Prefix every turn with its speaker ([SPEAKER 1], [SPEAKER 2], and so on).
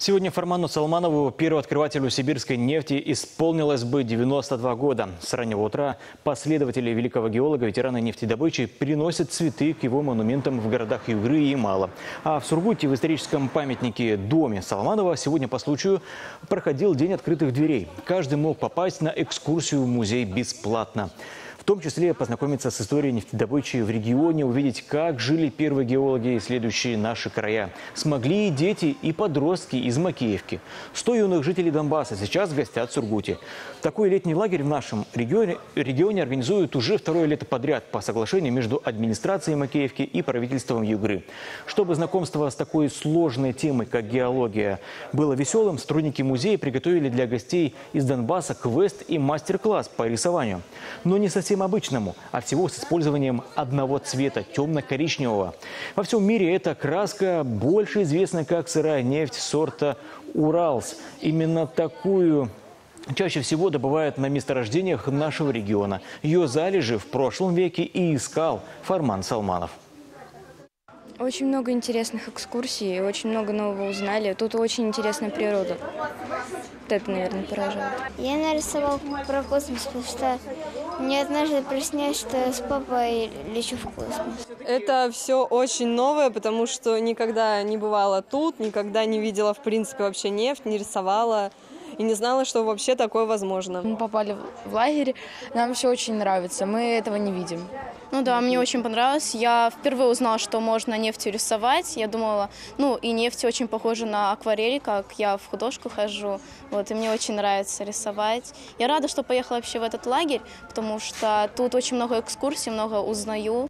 [SPEAKER 1] Сегодня Фарману Салманову, первооткрывателю сибирской нефти, исполнилось бы 92 года. С раннего утра последователи великого геолога, ветераны нефтедобычи, приносят цветы к его монументам в городах Югры и Мало. А в Сургуте в историческом памятнике Доме Салманова сегодня по случаю проходил День открытых дверей. Каждый мог попасть на экскурсию в музей бесплатно. Том числе познакомиться с историей нефтедобычи в регионе, увидеть, как жили первые геологи, исследующие наши края. Смогли и дети, и подростки из Макеевки. 100 юных жителей Донбасса сейчас гостят в Сургуте. Такой летний лагерь в нашем регионе, регионе организуют уже второе лето подряд по соглашению между администрацией Макеевки и правительством Югры. Чтобы знакомство с такой сложной темой, как геология, было веселым, сотрудники музея приготовили для гостей из Донбасса квест и мастер-класс по рисованию. Но не совсем обычному, а всего с использованием одного цвета – темно-коричневого. Во всем мире эта краска больше известна как сырая нефть сорта «Уралс». Именно такую чаще всего добывают на месторождениях нашего региона. Ее залежи в прошлом веке и искал Фарман Салманов.
[SPEAKER 2] Очень много интересных экскурсий, очень много нового узнали. Тут очень интересная природа. Вот это, наверное, поражает.
[SPEAKER 3] Я нарисовал про космос, потому что мне однажды приснилось, что я с папой лечу в космос.
[SPEAKER 4] Это все очень новое, потому что никогда не бывала тут, никогда не видела, в принципе, вообще нефть, не рисовала и не знала, что вообще такое возможно.
[SPEAKER 5] Мы попали в лагерь, нам все очень нравится, мы этого не видим.
[SPEAKER 6] Ну да, мне очень понравилось. Я впервые узнала, что можно нефтью рисовать. Я думала, ну и нефть очень похожа на акварель, как я в художку хожу. Вот, и мне очень нравится рисовать. Я рада, что поехала вообще в этот лагерь, потому что тут очень много экскурсий, много узнаю.